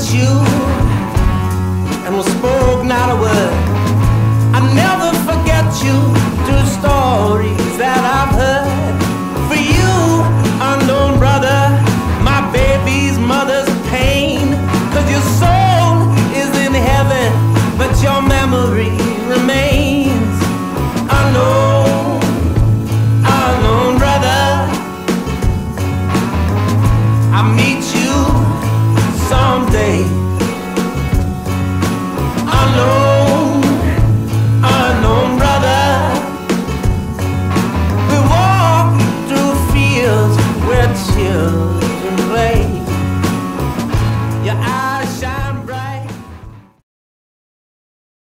you and we spoke not a word. I never forget you through stories